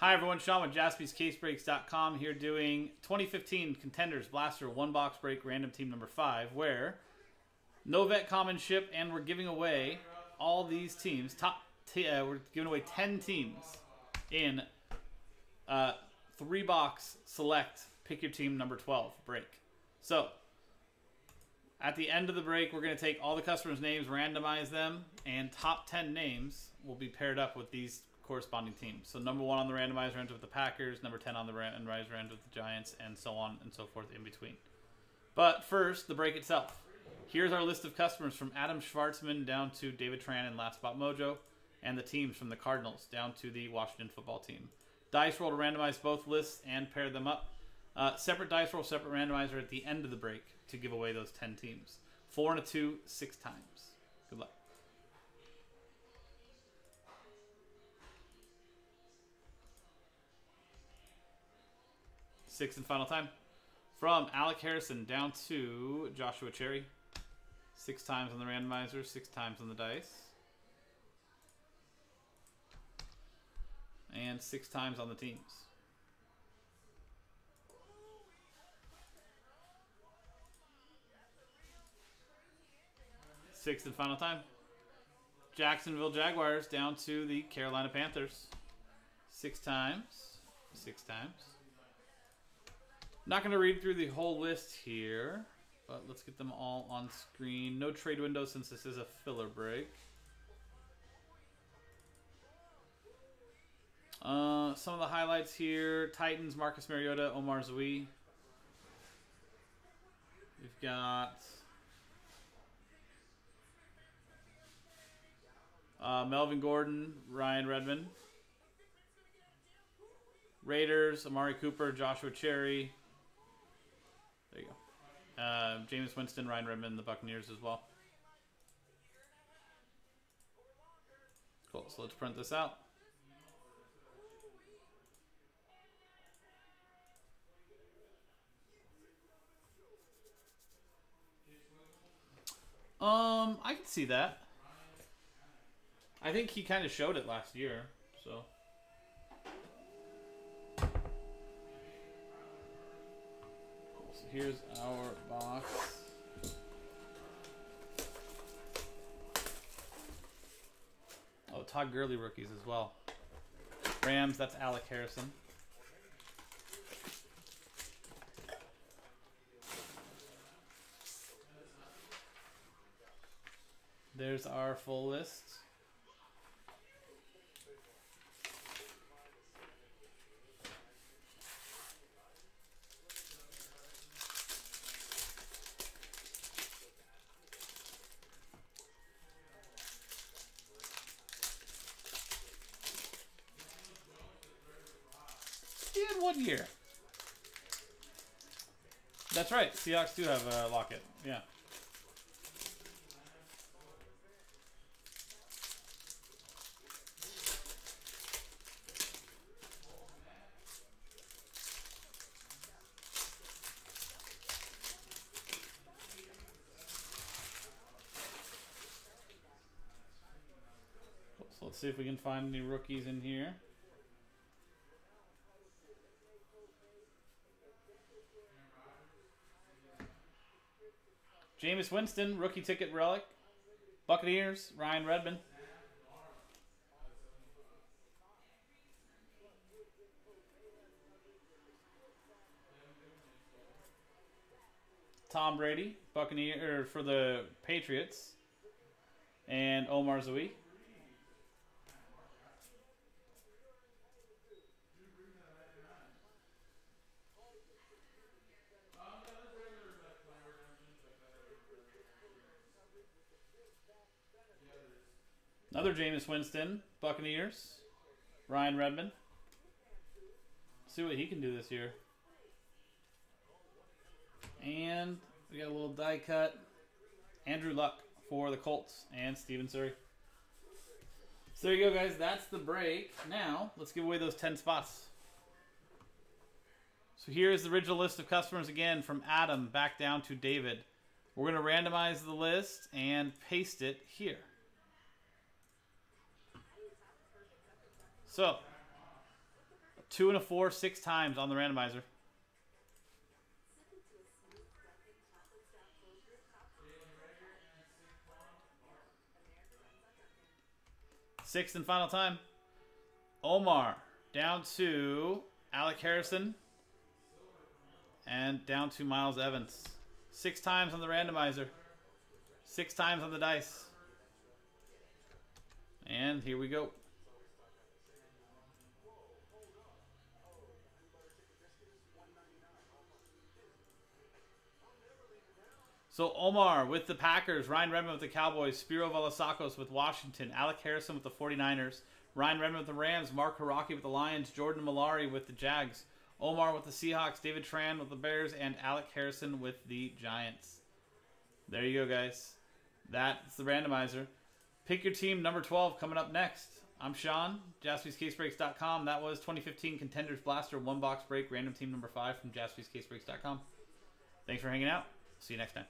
Hi everyone, Sean with jaspyscasebreaks.com here doing 2015 Contenders Blaster one box break random team number five, where no vet common ship, and we're giving away all these teams. Top, uh, we're giving away 10 teams in uh, three box select. Pick your team number 12 break. So at the end of the break, we're going to take all the customers' names, randomize them, and top 10 names will be paired up with these corresponding teams. So number one on the randomizer ends with the Packers, number 10 on the randomizer ends with the Giants, and so on and so forth in between. But first, the break itself. Here's our list of customers from Adam Schwartzman down to David Tran and Last Spot Mojo, and the teams from the Cardinals down to the Washington football team. Dice roll to randomize both lists and pair them up. Uh, separate dice roll, separate randomizer at the end of the break to give away those 10 teams. Four and a two, six times. Sixth and final time. From Alec Harrison down to Joshua Cherry. Six times on the randomizer, six times on the dice. And six times on the teams. Sixth and final time. Jacksonville Jaguars down to the Carolina Panthers. Six times. Six times. Not going to read through the whole list here, but let's get them all on screen. No trade window since this is a filler break. Uh, some of the highlights here. Titans, Marcus Mariota, Omar Zui. We've got uh, Melvin Gordon, Ryan Redmond. Raiders, Amari Cooper, Joshua Cherry. Uh, Jameis Winston, Ryan Redmond, the Buccaneers as well. Cool. So let's print this out. Um, I can see that. I think he kind of showed it last year, so. Here's our box. Oh, Todd Gurley rookies as well. Rams, that's Alec Harrison. There's our full list. That's right. Seahawks do have a Lockett. Yeah. So let's see if we can find any rookies in here. Jameis Winston, rookie ticket relic. Buccaneers, Ryan Redmond. Tom Brady, Buccaneer er, for the Patriots, and Omar Zui. Another Jameis Winston, Buccaneers. Ryan Redmond. See what he can do this year. And we got a little die cut. Andrew Luck for the Colts and Steven Surrey. So there you go, guys. That's the break. Now, let's give away those 10 spots. So here's the original list of customers again from Adam back down to David. We're going to randomize the list and paste it here. So, two and a four, six times on the randomizer. Sixth and final time. Omar down to Alec Harrison and down to Miles Evans. Six times on the randomizer. Six times on the dice. And here we go. So Omar with the Packers, Ryan Redmond with the Cowboys, Spiro Velasakos with Washington, Alec Harrison with the 49ers, Ryan Redmond with the Rams, Mark Haraki with the Lions, Jordan Malari with the Jags, Omar with the Seahawks, David Tran with the Bears, and Alec Harrison with the Giants. There you go, guys. That's the randomizer. Pick your team number 12 coming up next. I'm Sean, jaspyscasebreaks.com. That was 2015 Contenders Blaster one box break, random team number 5 from jaspyscasebreaks.com. Thanks for hanging out. See you next time.